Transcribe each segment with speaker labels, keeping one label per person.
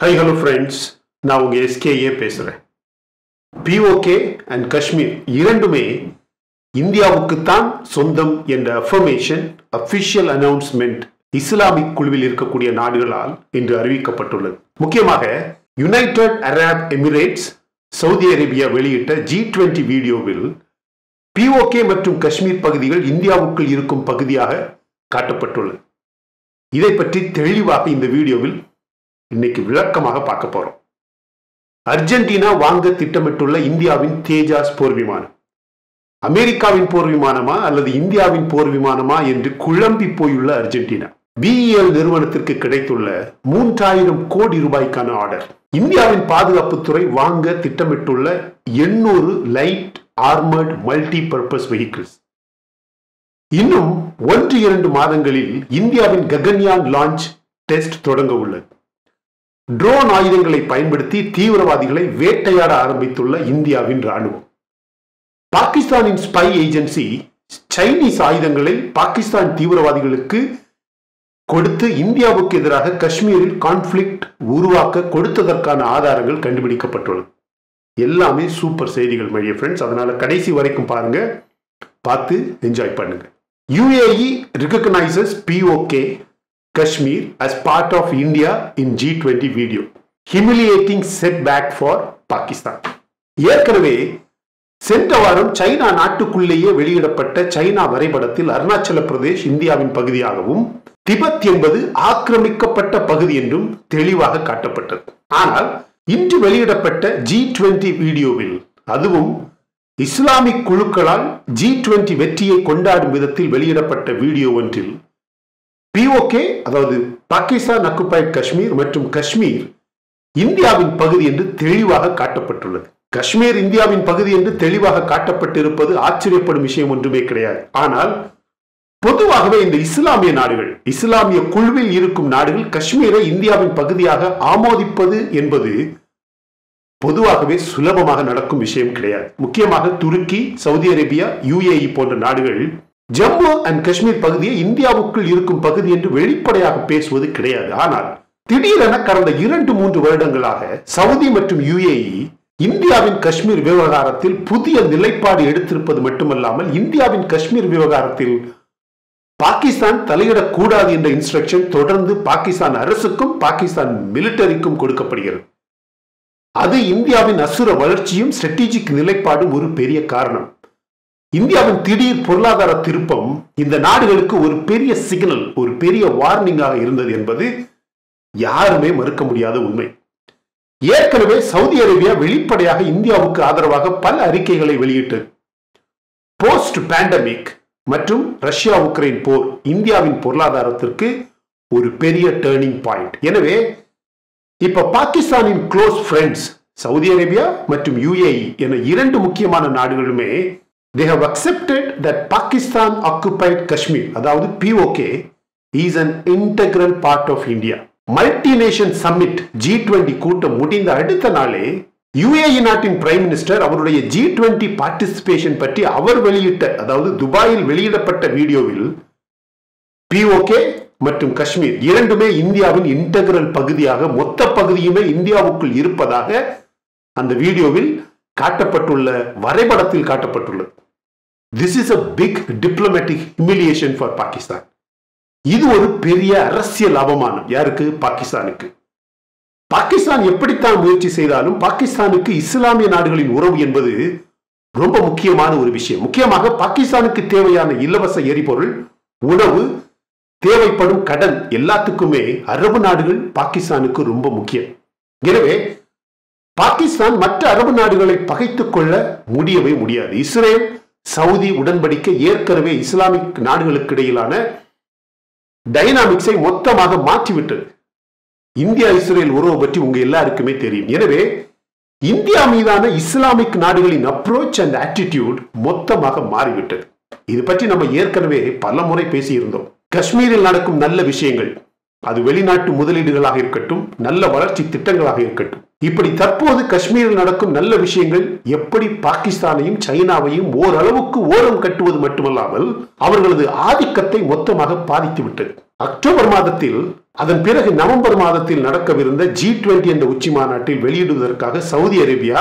Speaker 1: High hello friends நான் உங்கள் SKA பேசுகிறேன் பிஓகே அண்ட் காஷ்மீர் இரண்டுமே இந்தியாவுக்குத்தான் சொந்தம் என்ற அஃபர்மேஷன் அஃபிஷியல் அனௌன்ஸ்மெண்ட் இஸ்லாமிக் குழுவில் இருக்கக்கூடிய நாடுகளால் இன்று அறிவிக்கப்பட்டுள்ளது. முக்கியமாக United Arab Emirates Saudi Arabia வெளியிட்ட ஜி டுவெண்ட்டி வீடியோவில் பிஓகே மற்றும் காஷ்மீர் பகுதிகள் இந்தியாவுக்குள் இருக்கும் பகுதியாக காட்டப்பட்டுள்ளது. இதை பற்றி தெளிவாக இந்த வீடியோவில் இன்னைக்கு விளக்கமாக பார்க்க போறோம். அர்ஜென்டினா வாங்க திட்டமிட்டுள்ள இந்தியாவின் தேஜாஸ் போர் விமானம். அமெரிக்காவின் போர் விமானமா அல்லது இந்தியாவின் போர் விமானமா என்று குழம்பி போயுள்ள அர்ஜென்டினா. பிஇஎல் நிறுவனத்திற்கு கிடைத்துள்ள மூன்றாயிரம் கோடி ரூபாய்க்கான ஆர்டர். இந்தியாவின் பாதுகாப்புத்துறை வாங்க திட்டமிட்டுள்ள எண்ணூறு light armoured multi purpose vehicles. இன்னும் ஒன்று இரண்டு மாதங்களில் இந்தியாவின் ககன்யான் லான்ச் டெஸ்ட் தொடங்க உள்ளது. ட்ரோன் ஆயுதங்களை பயன்படுத்தி தீவிரவாதிகளை வேட்டையாட ஆரம்பித்துள்ள இந்தியாவின் ராணுவம் பாகிஸ்தானின் ஸ்பை ஏஜென்சி சைனீஸ் ஆயுதங்களை பாகிஸ்தான் தீவிரவாதிகளுக்கு கொடுத்து இந்தியாவுக்கு எதிராக காஷ்மீரில் கான்ஃபிளிக்ட் உருவாக்க கொடுத்ததற்கான ஆதாரங்கள் கண்டுபிடிக்கப்பட்டுள்ளது. எல்லாமே சூப்பர் செய்திகள் மைடிய ஃப்ரெண்ட்ஸ் அதனால கடைசி வரைக்கும் பாருங்க. பார்த்து என்ஜாய் பண்ணுங்க. UAE recognises PoK Kashmir as part of India in G20 video. Humiliating setback for Pakistan. ஏற்கனவே சென்ற வாரம் சைனா நாட்டுக்குள்ளேயே வெளியிடப்பட்ட சைனா வரைபடத்தில் அருணாச்சல பிரதேஷ் இந்தியாவின் பகுதியாகவும் திபெத் என்பது ஆக்கிரமிக்கப்பட்ட பகுதி என்றும் தெளிவாக காட்டப்பட்டது ஆனால் இன்று வெளியிடப்பட்ட ஜி டுவெண்டி வீடியோவில் அதுவும் இஸ்லாமிக் குழுக்களால் ஜி டுவெண்டி வெற்றியை கொண்டாடும் விதத்தில் வெளியிடப்பட்ட வீடியோ ஒன்றில் பிஓகே அதாவது பாகிஸ்தான் அக்குபைட் காஷ்மீர் மற்றும் காஷ்மீர் இந்தியாவின் பகுதி என்று தெளிவாக காட்டப்பட்டுள்ளது. காஷ்மீர் இந்தியாவின் பகுதி என்று தெளிவாக காட்டப்பட்டிருப்பது ஆச்சரியப்படும் விஷயம் ஒன்றுமே கிடையாது. ஆனால் பொதுவாகவே இந்த இஸ்லாமிய நாடுகள் இஸ்லாமிய குழுவில் இருக்கும் நாடுகள் காஷ்மீரை இந்தியாவின் பகுதியாக ஆமோதிப்பது என்பது பொதுவாகவே சுலபமாக நடக்கும் விஷயம் கிடையாது. முக்கியமாக துருக்கி சவுதி அரேபியா யுஏஇ போன்ற நாடுகள் ஜம்மு அண்ட் காஷ்மீர் பகுதியை இந்தியாவுக்குள் இருக்கும் பகுதி என்று வெளிப்படையாக பேசுவது கிடையாது. ஆனால் திடீரென கடந்த இரண்டு மூன்று வருடங்களாக சவுதி மற்றும் யுஏஇ இந்தியாவின் காஷ்மீர் விவகாரத்தில் புதிய நிலைப்பாடு எடுத்திருப்பது மட்டுமல்லாமல் இந்தியாவின் காஷ்மீர் விவகாரத்தில் பாகிஸ்தான் தலையிடக்கூடாது என்ற இன்ஸ்ட்ரக்ஷன் தொடர்ந்து பாகிஸ்தான் அரசுக்கும் பாகிஸ்தான் மிலிட்டரிக்கும் கொடுக்கப்படுகிறது. அது இந்தியாவின் அசுர வளர்ச்சியும் ஸ்ட்ராட்டஜிக் நிலைப்பாடும் ஒரு பெரிய காரணம். இந்தியாவின் திடீர் பொருளாதார திருப்பம் இந்த நாடுகளுக்கு ஒரு பெரிய சிக்னல் ஒரு பெரிய வார்னிங்காக இருந்தது என்பது யாருமே மறுக்க முடியாத உண்மை. ஏற்கனவே சவுதி அரேபியா வெளிப்படையாக இந்தியாவுக்கு ஆதரவாக பல அறிக்கைகளை வெளியிட்டது போஸ்ட் பேண்டமிக் மற்றும் ரஷ்யா உக்ரைன் போர் இந்தியாவின் பொருளாதாரத்திற்கு ஒரு பெரிய டேர்னிங் பாயிண்ட் எனவே இப்ப பாகிஸ்தானின் க்ளோஸ் ஃப்ரெண்ட்ஸ் சவுதி அரேபியா மற்றும் யுஏஇ என இரண்டு முக்கியமான நாடுகளுமே they have accepted that Pakistan occupied Kashmir, அதாவது POK, is an integral part of India. Multination summit G twenty கூட்டம் முடிந்த அடுத்த நாளே யுஏஇ நாட்டின் பிரைம் மினிஸ்டர் அவருடைய ஜி டுவெண்டி பார்ட்டிசிபேஷன் பற்றி அவர் வெளியிட்ட அதாவது துபாயில் வெளியிடப்பட்ட வீடியோவில் பிஓகே மற்றும் காஷ்மீர் இரண்டுமே இந்தியாவின் இன்டகிரல் பகுதியாக மொத்த பகுதியுமே இந்தியாவுக்குள் இருப்பதாக அந்த வீடியோவில் காட்டப்பட்டுள்ள வரைபடத்தில் காட்டப்பட்டுள்ளது this is a big diplomatic humiliation for Pakistan இது ஒரு பெரிய அரசியல் அவமானம். யாருக்கு? பாகிஸ்தானுக்கு. பாகிஸ்தான் எப்படித்தான் முயற்சி செய்தாலும் பாகிஸ்தானுக்கு இஸ்லாமிய நாடுகளின் உறவு என்பது ரொம்ப முக்கியமான ஒரு விஷயம். முக்கியமாக பாகிஸ்தானுக்கு தேவையான இலவச எரிபொருள் உணவு தேவைப்படும் கடன் எல்லாத்துக்குமே அரபு நாடுகள் பாகிஸ்தானுக்கு ரொம்ப முக்கியம். எனவே பாகிஸ்தான் மற்ற அரபு நாடுகளை பகைத்துக் கொள்ள முடியவே முடியாது. இஸ்ரேல் சவுதி உடன்படிக்கை ஏற்கனவே இஸ்லாமிக் நாடுகளுக்கு இடையிலான டைனாமிக்ஸை மொத்தமாக மாற்றிவிட்டது. இந்தியா இஸ்ரேல் உறவு பற்றி உங்க எல்லாருக்குமே தெரியும். எனவே இந்தியா மீதான இஸ்லாமிக் நாடுகளின் அப்ரோச் அண்ட் ஆட்டிடியூட் மொத்தமாக மாறிவிட்டது. இது பற்றி நம்ம ஏற்கனவே பல முறை பேசியிருந்தோம். காஷ்மீரில் நடக்கும் நல்ல விஷயங்கள் அது வெளிநாட்டு முதலீடுகளாக இருக்கட்டும் நல்ல வளர்ச்சி திட்டங்களாக இருக்கட்டும் இப்படி தற்போது காஷ்மீரில் நடக்கும் நல்ல விஷயங்கள் எப்படி பாகிஸ்தானையும் சைனாவையும் ஓரளவுக்கு ஓரம் கட்டுவது மட்டுமல்லாமல் அவர்களது ஆதிக்கத்தை மொத்தமாக பாதித்துவிட்டது. அக்டோபர் மாதத்தில் அதன் பிறகு நவம்பர் மாதத்தில் நடக்கவிருந்த ஜி டுவெண்டி என்ற உச்சி மாநாட்டில் வெளியிடுவதற்காக சவுதி அரேபியா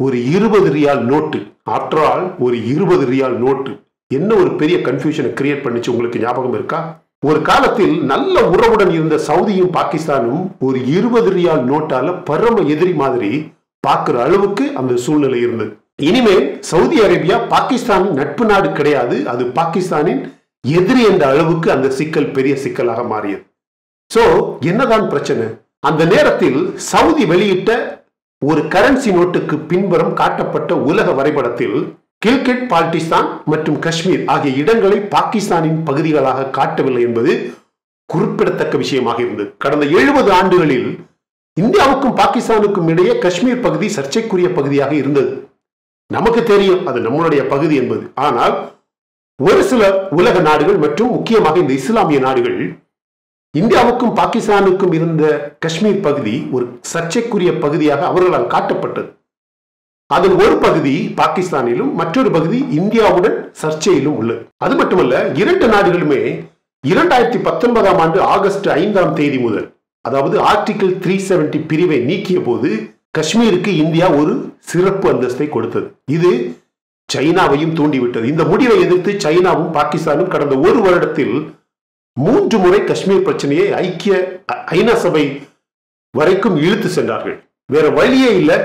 Speaker 1: ஒரு இருபது ரியால் நோட்டு. ஆற்றால் ஒரு இருபது ரியால் நோட்டு. என்ன ஒரு பெரிய கன்ஃபியூஷனை கிரியேட் பண்ணிச்சு உங்களுக்கு ஞாபகம் இருக்கா? ஒரு காலத்தில் நல்ல உறவுடன் இருந்த சவுதியும் பாகிஸ்தானும் ஒரு இருபது ரியால் நோட்டால பரம எதிரி மாதிரி பார்க்குற அளவுக்கு அந்த சூழ்நிலை இருந்தது. இனிமேல் சவுதி அரேபியா பாகிஸ்தானின் நட்பு நாடு கிடையாது. அது பாகிஸ்தானின் எதிரி என்ற அளவுக்கு அந்த சிக்கல் பெரிய சிக்கலாக மாறியது. சோ என்னதான் பிரச்சனை? அந்த நேரத்தில் சவுதி வெளியிட்ட ஒரு கரன்சி நோட்டுக்கு பின்புறம் காட்டப்பட்ட உலக வரைபடத்தில் கில்கிட் பால்டிஸ்தான் மற்றும் காஷ்மீர் ஆகிய இடங்களை பாகிஸ்தானின் பகுதிகளாக காட்டவில்லை என்பது குறிப்பிடத்தக்க விஷயமாக இருந்தது. கடந்த எழுபது ஆண்டுகளில் இந்தியாவுக்கும் பாகிஸ்தானுக்கும் இடையே காஷ்மீர் பகுதி சர்ச்சைக்குரிய பகுதியாக இருந்தது. நமக்கு தெரியும் அது நம்மளுடைய பகுதி என்பது. ஆனால் ஒரு சில உலக நாடுகள் மற்றும் முக்கியமாக இந்த இஸ்லாமிய நாடுகள் இந்தியாவுக்கும் பாகிஸ்தானுக்கும் இருந்த காஷ்மீர் பகுதி ஒரு சர்ச்சைக்குரிய பகுதியாக அவர்களால் காட்டப்பட்டது. அதன் ஒரு பகுதி பாகிஸ்தானிலும் மற்றொரு பகுதி இந்தியாவுடன் சர்ச்சையிலும் உள்ளது. அது மட்டுமல்ல இரண்டு நாடுகளுமே இரண்டாயிரத்தி பத்தொன்பதாம் ஆண்டு ஆகஸ்ட் ஐந்தாம் தேதி முதல் அதாவது ஆர்டிகிள் த்ரீ செவன்டி பிரிவை நீக்கிய போது காஷ்மீருக்கு இந்தியா ஒரு சிறப்பு அந்தஸ்தை கொடுத்தது. இது சைனாவையும் தூண்டிவிட்டது. இந்த முடிவை எதிர்த்து சைனாவும் பாகிஸ்தானும் கடந்த ஒரு வருடத்தில் மூன்று முறை காஷ்மீர் பிரச்சனையை ஐக்கிய ஐநா சபை வரைக்கும் இழுத்து சென்றார்கள். வேற வழியே இல்லை.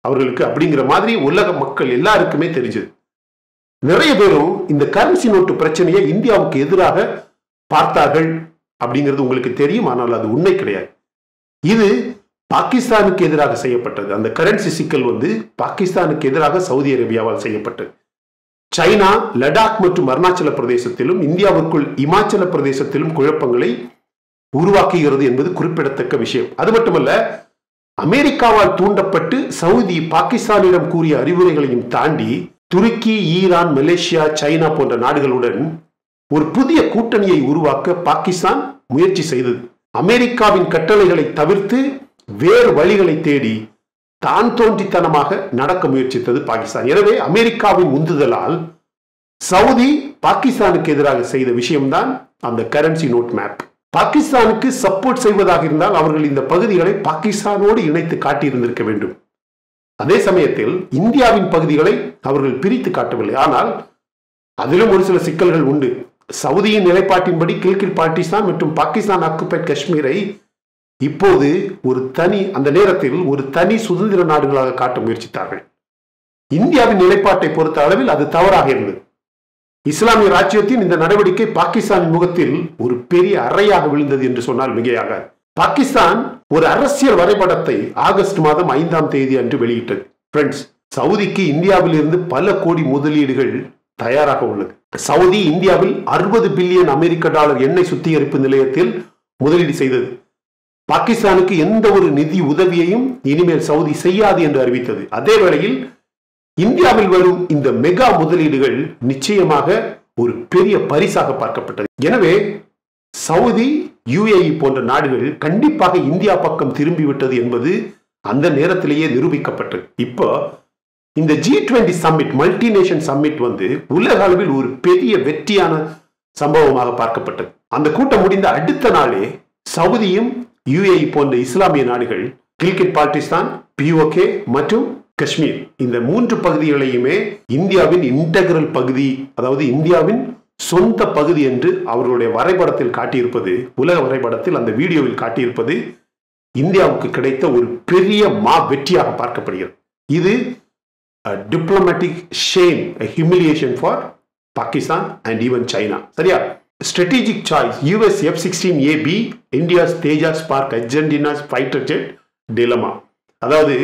Speaker 1: அவர்களுக்கு அப்படிங்கிற மாதிரி உலக மக்கள் எல்லாருக்குமே தெரிஞ்சது. நிறைய பேரும் இந்த கரன்சி நோட்டு பிரச்சனையை இந்தியாவுக்கு எதிராக பார்த்தார்கள் அப்படிங்கிறது உங்களுக்கு தெரியும் ஆனால் அது உண்மை கிடையாது. இது பாகிஸ்தானுக்கு எதிராக செய்யப்பட்டது. அந்த கரன்சி சிக்கல் வந்து பாகிஸ்தானுக்கு எதிராக சவுதி அரேபியாவால் செய்யப்பட்டது. சைனா லடாக் மற்றும் அருணாச்சல பிரதேசத்திலும் இந்தியாவிற்குள் இமாச்சல பிரதேசத்திலும் குழப்பங்களை உருவாக்குகிறது என்பது குறிப்பிடத்தக்க விஷயம். அது மட்டுமல்ல அமெரிக்காவால் தூண்டப்பட்டு சவுதி பாகிஸ்தானிடம் கூறிய அறிவுரைகளையும் தாண்டி துருக்கி ஈரான் மலேசியா சைனா போன்ற நாடுகளுடன் ஒரு புதிய கூட்டணியை உருவாக்க பாகிஸ்தான் முயற்சி செய்தது. அமெரிக்காவின் கட்டளைகளை தவிர்த்து வேறு வழிகளை தேடி தான் தோன்றித்தனமாக நடக்க முயற்சித்தது பாகிஸ்தான். எனவே அமெரிக்காவின் உந்துதலால் சவுதி பாகிஸ்தானுக்கு எதிராக செய்த விஷயம்தான் அந்த கரன்சி நோட் மேப் பாகிஸ்தானுக்கு சப்போர்ட் செய்வதாக இருந்தால் அவர்கள் இந்த பகுதிகளை பாகிஸ்தானோடு இணைத்து காட்டியிருந்திருக்க வேண்டும். அதே சமயத்தில் இந்தியாவின் பகுதிகளை அவர்கள் பிரித்து காட்டவில்லை. ஆனால் அதிலும் ஒரு சில சிக்கல்கள் உண்டு. சவுதியின் நிலைப்பாட்டின்படி கிழக்கில் பாகிஸ்தான் மற்றும் பாகிஸ்தான் ஆக்குபைட் காஷ்மீரை இப்போது ஒரு தனி அந்த நேரத்தில் ஒரு தனி சுதந்திர நாடுகளாக காட்ட முயற்சித்தார்கள். இந்தியாவின் நிலைப்பாட்டை பொறுத்த அளவில் அது தவறாக இருந்தது. இஸ்லாமிய ராஜ்யத்தின் இந்த நடவடிக்கை பாகிஸ்தானின் முகத்தில் ஒரு பெரிய அறையாக விழுந்தது என்று சொன்னால் மிகையாக. பாகிஸ்தான் ஒரு அரசியல் வரைபடத்தை ஆகஸ்ட் மாதம் ஐந்தாம் தேதி அன்று வெளியிட்டது. ஃப்ரெண்ட்ஸ் சவுதிக்கு இந்தியாவில் இருந்து பல கோடி முதலீடுகள் தயாராக உள்ளது. சவுதி இந்தியாவில் அறுபது பில்லியன் அமெரிக்க டாலர் எண்ணெய் சுத்திகரிப்பு நிலையத்தில் முதலீடு செய்தது. பாகிஸ்தானுக்கு எந்த ஒரு நிதி உதவியையும் இனிமேல் சவுதி செய்யாது என்று அறிவித்தது. அதே வேளையில் இந்தியாவில் வரும் இந்த மெகா முதலீடுகள் நிச்சயமாக ஒரு பெரிய பரிசாக பார்க்கப்பட்டது. எனவே சவுதி யுஏஇ போன்ற நாடுகள் கண்டிப்பாக இந்தியா பக்கம் திரும்பிவிட்டது என்பது அந்த நேரத்திலேயே நிரூபிக்கப்பட்டது. இப்போ இந்த G twenty summit multination summit வந்து உலக அளவில் ஒரு பெரிய வெற்றியான சம்பவமாக பார்க்கப்பட்டது. அந்த கூட்டம் முடிந்த அடுத்த நாளே சவுதியும் யுஏஇ போன்ற இஸ்லாமிய நாடுகள் கில்கிட் பாகிஸ்தான் பிஓகே மற்றும் காஷ்மீர். இந்த மூன்று பகுதிகளையுமே இந்தியாவின் இன்டகிரல் பகுதி அதாவது இந்தியாவின் சொந்த பகுதி என்று அவர்களுடைய வரைபடத்தில் காட்டியிருப்பது உலக வரைபடத்தில் அந்த வீடியோவில் காட்டியிருப்பது இந்தியாவுக்கு கிடைத்த ஒரு பெரிய மா வெற்றியாக பார்க்கப்படுகிறது. இது diplomatic shame humiliation for Pakistan and even China சரியா? Strategic choice US F sixteen AB India's Tejas spark Argentina's fighter jet dilemma அதாவது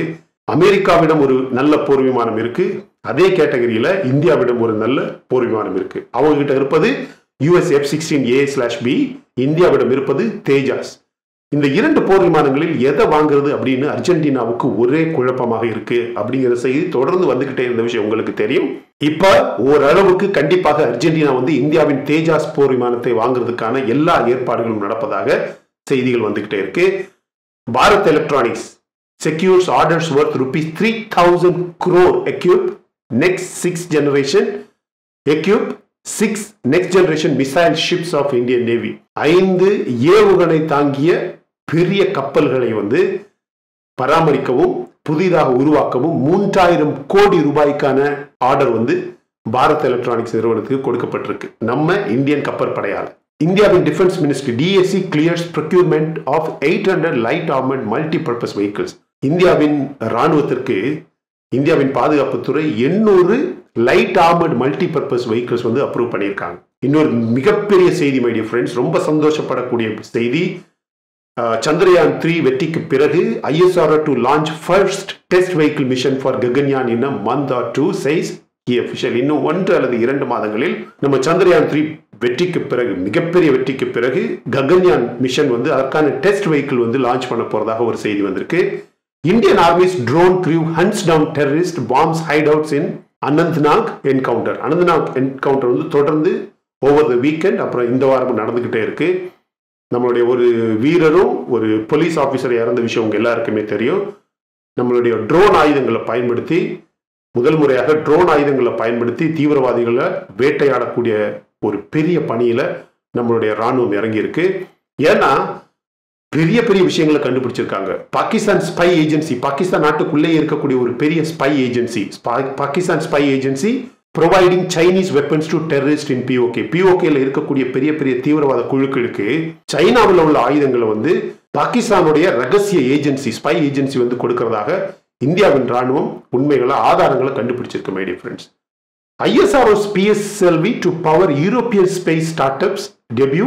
Speaker 1: அமெரிக்காவிடம் ஒரு நல்ல போர் விமானம் இருக்கு. அதே கேட்டகரியில இந்தியாவிடம் ஒரு நல்ல போர் விமானம் இருக்கு. அவங்க கிட்ட இருப்பது US F sixteen A slash B இந்தியாவிடம் இருப்பது தேஜாஸ். இந்த இரண்டு போர் விமானங்களில் எதை வாங்குறது அப்படின்னு அர்ஜென்டினாவுக்கு ஒரே குழப்பமாக இருக்கு அப்படிங்கிற செய்தி தொடர்ந்து வந்துகிட்டே இருந்த விஷயம் உங்களுக்கு தெரியும். இப்ப ஓரளவுக்கு கண்டிப்பாக அர்ஜென்டினா வந்து இந்தியாவின் தேஜாஸ் போர் விமானத்தை வாங்குறதுக்கான எல்லா ஏற்பாடுகளும் நடப்பதாக செய்திகள் வந்துகிட்டே இருக்கு. Bharat Electronics secures orders worth rupees 3000 crore equip next six generation equip six next generation missile ships of Indian Navy. ஐந்து ஏவுகணை தாங்கிய பெரிய கப்பல்களை வந்து பராமரிக்கவும் புதிதாக உருவாக்கவும் மூன்றாயிரம் கோடி ரூபாய்க்கான ஆர்டர் வந்து பாரத் எலக்ட்ரானிக்ஸ் நிறுவனத்துக்கு கொடுக்கப்பட்டிருக்கு. நம்ம இந்தியன் கப்பற்படையால் இந்தியாவின் defence ministry DSC clears procurement of eight hundred light armament multi purpose vehicles இந்தியாவின் ராணுவத்திற்கு இந்தியாவின் பாதுகாப்புத்துறை எண்ணூறு light armoured multi purpose vehicles வந்து அப்ரூவ் பண்ணியிருக்காங்க. இன்னொரு மிகப்பெரிய செய்தி மைடிய ஃப்ரெண்ட்ஸ் ரொம்ப சந்தோஷப்படக்கூடிய செய்தி. சந்திரயான் த்ரீ வெற்றிக்கு பிறகு ISR to launch first test vehicle mission for Gaganyaan in month or two says official இன்னும் ஒன்று அல்லது இரண்டு மாதங்களில் நம்ம சந்திரயான் த்ரீ வெற்றிக்கு பிறகு மிகப்பெரிய வெற்றிக்கு பிறகு ககன்யான் மிஷன் வந்து அதற்கான டெஸ்ட் வெஹிக்கிள் வந்து லான்ச் பண்ண போறதாக ஒரு செய்தி வந்திருக்கு. Indian army's drone crew hunts down terrorist bombs hideouts in Anantnag encounter Anantnag encounter வந்து தொடர்ந்து ஓவர் த வீக்கெண்ட் அப்புறம் இந்த வாரமும் நடந்துக்கிட்டே இருக்கு. நம்மளுடைய ஒரு வீரரும் ஒரு போலீஸ் ஆஃபீஸர் இறந்த விஷயம் உங்க எல்லாருக்குமே தெரியும். நம்மளுடைய ட்ரோன் ஆயுதங்களை பயன்படுத்தி முதல் முறையாக ட்ரோன் ஆயுதங்களை பயன்படுத்தி தீவிரவாதிகளை வேட்டையாடக்கூடிய ஒரு பெரிய பணியில நம்மளுடைய ராணுவம் இறங்கியிருக்கு. ஏன்னா பெரிய பெரிய விஷயங்களை கண்டுபிடிச்சிருக்காங்க. பாகிஸ்தான் ஸ்பை ஏஜென்சி பாகிஸ்தான் நாட்டுக்குள்ளே இருக்கக்கூடிய ஒரு பெரிய spy agency Pakistan spy agency providing Chinese weapons to terrorist in PoK பிஓகேல இருக்கக்கூடிய பெரிய பெரிய தீவிரவாத குழுக்களுக்கு சைனாவில் உள்ள ஆயுதங்களை வந்து பாகிஸ்தானுடைய ரகசிய ஏஜென்சி ஸ்பை ஏஜென்சி வந்து கொடுக்கறதாக இந்தியாவின் ராணுவம் உண்மைகளை ஆதாரங்களை கண்டுபிடிச்சிருக்கு my dear friends ISRO's PSLV to power European space start ups debut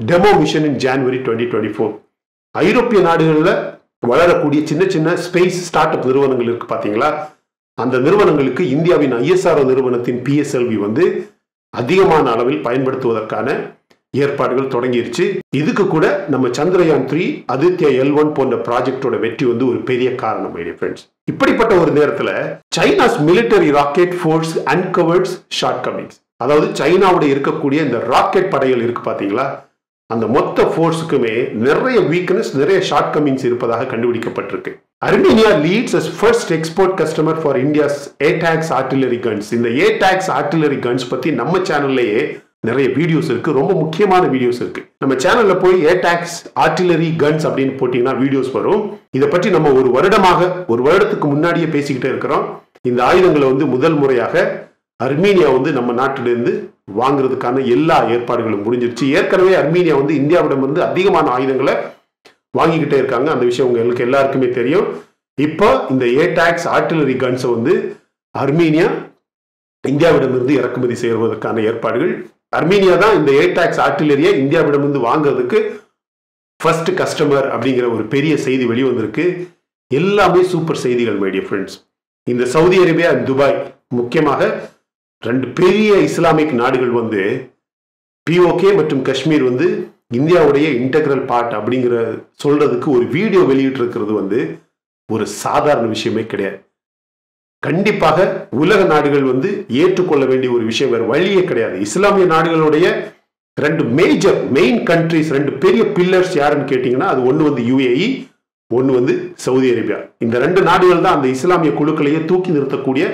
Speaker 1: demo mission in January twenty twenty four ஐரோப்பிய நாடுகளில் வளரக்கூடிய சின்ன சின்ன ஸ்பேஸ் ஸ்டார்ட் அப் நிறுவனங்கள் இருக்கு பார்த்தீங்களா அந்த நிறுவனங்களுக்கு இந்தியாவின் ஐஎஸ்ஆர்ஓ நிறுவனத்தின் பிஎஸ்எல்வி வந்து அதிகமான அளவில் பயன்படுத்துவதற்கான ஏற்பாடுகள் தொடங்கிருச்சு. இதுக்கு கூட நம்ம Chandrayaan three Aditya L one போன்ற ப்ராஜெக்டோட வெற்றி வந்து ஒரு பெரிய காரணம் மைடிய ஃப்ரெண்ட்ஸ் இப்படிப்பட்ட ஒரு நேரத்தில் China's military rocket force uncovers shortcomings அதாவது சைனாவுடைய இருக்கக்கூடிய இந்த ராக்கெட் படைகள் இருக்கு பார்த்தீங்களா அந்த மொத்த ஃபோர்ஸுக்குமே நிறைய வீக்னஸ் நிறைய ஷார்ட் கமிங்ஸ் இருப்பதாக கண்டுபிடிக்கப்பட்டிருக்கு. Armenia leads as first export customer for India's ATAGS artillery guns இந்த ஏடாக்ஸ் ஆர்டிலரி கன்ஸ் பத்தி நம்ம சேனல்லையே நிறைய வீடியோஸ் இருக்கு. ரொம்ப முக்கியமான வீடியோஸ் இருக்கு. நம்ம சேனல்ல போய் ஏடாக்ஸ் ஆர்டிலரி கன்ஸ் அப்படின்னு போட்டீங்கன்னா வீடியோஸ் வரும். இதை பற்றி நம்ம ஒரு வருடமாக ஒரு வருடத்துக்கு முன்னாடியே பேசிக்கிட்டே இருக்கிறோம். இந்த ஆயுதங்களை வந்து முதல் முறையாக அர்மீனியா வந்து நம்ம நாட்டிலிருந்து வாங்குறதுக்கான எல்லா ஏற்பாடுகளும் முடிஞ்சிருச்சு. ஏற்கனவே அர்மீனியா வந்து இந்தியாவிடம் வந்து அதிகமான ஆயுதங்களை வாங்கிக்கிட்டே இருக்காங்க. அந்த விஷயம் உங்களுக்கு எல்லாருக்குமே தெரியும். இப்போ இந்த ஏடாக்ஸ் ஆர்டிலரி கன்ஸை வந்து அர்மீனியா இந்தியாவிடமிருந்து இறக்குமதி செய்வதற்கான ஏற்பாடுகள். அர்மீனியா தான் இந்த ஏடாக்ஸ் ஆர்டிலரியை இந்தியாவிடமிருந்து வாங்குறதுக்கு ஃபர்ஸ்ட் கஸ்டமர் அப்படிங்கிற ஒரு பெரிய செய்தி வெளிவந்திருக்கு. எல்லாமே சூப்பர் செய்திகள் மைடிய ஃப்ரெண்ட்ஸ் இந்த சவுதி அரேபியா துபாய் முக்கியமாக ரெண்டு பெரிய இஸ்லாமிக் நாடுகள் வந்து பிஓகே மற்றும் காஷ்மீர் வந்து இந்தியாவுடைய இன்டெக்ரல் பார்ட் அப்படிங்கிற சொல்றதுக்கு ஒரு வீடியோ வெளியிட்டு இருக்கிறது வந்து ஒரு சாதாரண விஷயமே கிடையாது. கண்டிப்பாக உலக நாடுகள் வந்து ஏற்றுக்கொள்ள வேண்டிய ஒரு விஷயம் வேறு வழியே கிடையாது. இஸ்லாமிய நாடுகளுடைய ரெண்டு மேஜர் மெயின் கண்ட்ரிஸ் ரெண்டு பெரிய பில்லர்ஸ் யாருன்னு கேட்டிங்கன்னா அது ஒன்று வந்து யுஏஇ ஒன்று வந்து சவுதி அரேபியா இந்த ரெண்டு நாடுகள் தான் அந்த இஸ்லாமிய குழுக்களையே தூக்கி நிறுத்தக்கூடிய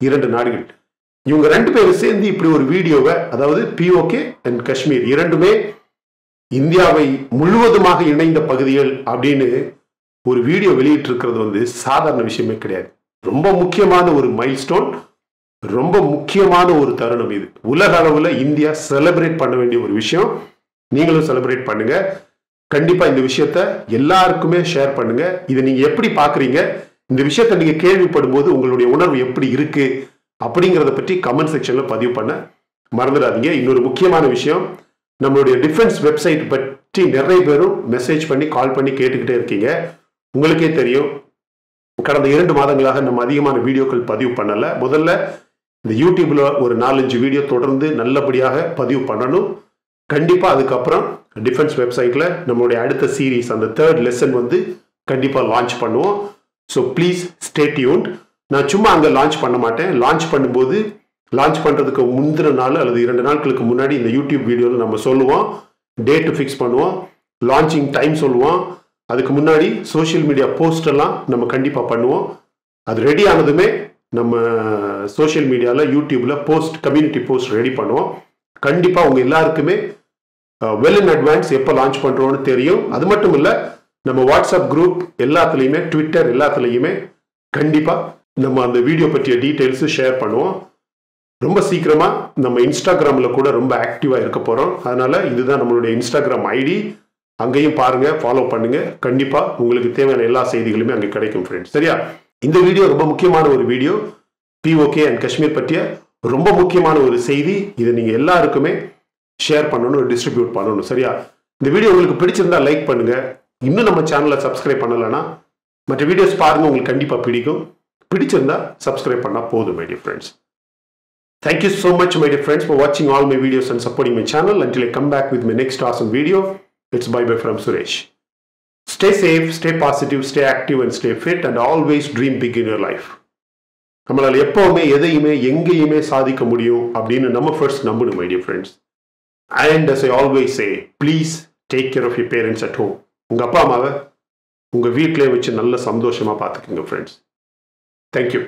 Speaker 1: இரண்டு நாடுகள். இவங்க ரெண்டு பேரும் சேர்ந்து இப்படி ஒரு வீடியோவை அதாவது பிஓகே அண்ட் காஷ்மீர் இரண்டுமே இந்தியாவை முழுவதுமாக இணைந்த பகுதிகள் அப்படின்னு ஒரு வீடியோ வெளியிட்டு இருக்கிறது வந்து சாதாரண விஷயமே கிடையாது. ரொம்ப முக்கியமான ஒரு மைல்ஸ்டோன் ரொம்ப முக்கியமான ஒரு தருணம் இது. உலக அளவில் இந்தியா செலிப்ரேட் பண்ண வேண்டிய ஒரு விஷயம். நீங்களும் செலிப்ரேட் பண்ணுங்க. கண்டிப்பா இந்த விஷயத்த எல்லாருக்குமே ஷேர் பண்ணுங்க. இதை நீங்க எப்படி பாக்குறீங்க இந்த விஷயத்த நீங்க கேள்விப்படும் போது உங்களுடைய உணர்வு எப்படி இருக்கு? அப்படிங்கிறத பற்றி கமெண்ட் செக்ஷன்ல பதிவு பண்ண மறந்துடாதீங்க. இன்னொரு முக்கியமான விஷயம் நம்மளுடைய டிஃபென்ஸ் வெப்சைட் பற்றி நிறைய பேரும் மெசேஜ் பண்ணி கால் பண்ணி கேட்டுக்கிட்டே இருக்கீங்க. உங்களுக்கே தெரியும் கடந்த இரண்டு மாதங்களாக நம்ம அதிகமான வீடியோக்கள் பதிவு பண்ணலை. முதல்ல இந்த யூடியூப்ல ஒரு நாலஞ்சு வீடியோ தொடர்ந்து நல்லபடியாக பதிவு பண்ணணும். கண்டிப்பாக அதுக்கப்புறம் டிஃபென்ஸ் வெப்சைட்ல நம்மளுடைய அடுத்த சீரீஸ் அந்த தேர்ட் லெசன் வந்து கண்டிப்பாக லான்ச் பண்ணுவோம். ஸோ ப்ளீஸ் ஸ்டே டியூன்ட் நான் சும்மா அங்கே லான்ச் பண்ண மாட்டேன். லான்ச் பண்ணும்போது லான்ச் பண்ணுறதுக்கு முந்தின நாள் அல்லது இரண்டு நாட்களுக்கு முன்னாடி இந்த யூடியூப் வீடியோவில் நம்ம சொல்லுவோம். டேட்டு ஃபிக்ஸ் பண்ணுவோம். லான்ச்சிங் டைம் சொல்லுவோம். அதுக்கு முன்னாடி சோஷியல் மீடியா போஸ்டெல்லாம் நம்ம கண்டிப்பாக பண்ணுவோம். அது ரெடி ஆனதுமே நம்ம சோஷியல் மீடியாவில் யூடியூப்பில் போஸ்ட் கம்யூனிட்டி போஸ்ட் ரெடி பண்ணுவோம். கண்டிப்பாக உங்கள் எல்லாருக்குமே வெல் இன் அட்வான்ஸ் எப்போ லான்ச் பண்ணுறோன்னு தெரியும். அது மட்டும் இல்லை நம்ம வாட்ஸ்அப் குரூப் எல்லாத்துலேயுமே ட்விட்டர் எல்லாத்துலேயுமே கண்டிப்பாக நம்ம அந்த வீடியோ பற்றிய டீட்டெயில்ஸு ஷேர் பண்ணுவோம். ரொம்ப சீக்கிரமாக நம்ம இன்ஸ்டாகிராமில் கூட ரொம்ப ஆக்டிவாக இருக்க போகிறோம் அதனால் இதுதான் நம்மளுடைய இன்ஸ்டாகிராம் ஐடி அங்கேயும் பாருங்கள் ஃபாலோ பண்ணுங்கள் கண்டிப்பாக உங்களுக்கு தேவையான எல்லா செய்திகளுமே அங்கே கிடைக்கும் ஃப்ரெண்ட்ஸ் சரியா? இந்த வீடியோ ரொம்ப முக்கியமான ஒரு வீடியோ பிஓகே அண்ட் காஷ்மீர் பற்றிய ரொம்ப முக்கியமான ஒரு செய்தி. இதை நீங்கள் எல்லாருக்குமே ஷேர் பண்ணணும் டிஸ்ட்ரிபியூட் பண்ணணும் சரியா? இந்த வீடியோ உங்களுக்கு பிடிச்சிருந்தா லைக் பண்ணுங்கள் இன்னும் நம்ம சேனலை சப்ஸ்கிரைப் பண்ணலைன்னா மற்ற வீடியோஸ் பாருங்கள் உங்களுக்கு கண்டிப்பாக பிடிக்கும். பிடிச்சிருந்தா சப்ஸ்கிரைப் பண்ணால் போதும் my dear friends Thank you so much, my dear friends, for watching all my videos and supporting my channel. Until I come back with my next awesome video, it's bye bye from Suresh. Stay safe, stay positive, stay active, and stay fit, and always dream big in your life. நம்மளால் எப்பவுமே எதையுமே எங்கேயுமே சாதிக்க முடியும் அப்படின்னு நம்ம first நம்பணும் my dear friends and as I always say please take care of your parents at home உங்கள் அப்பா அம்மாவை உங்கள் வீட்டிலே வச்சு நல்ல சந்தோஷமாக பார்த்துக்குங்க ஃப்ரெண்ட்ஸ் தேங்க்யூ